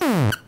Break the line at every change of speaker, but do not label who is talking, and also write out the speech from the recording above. Mm.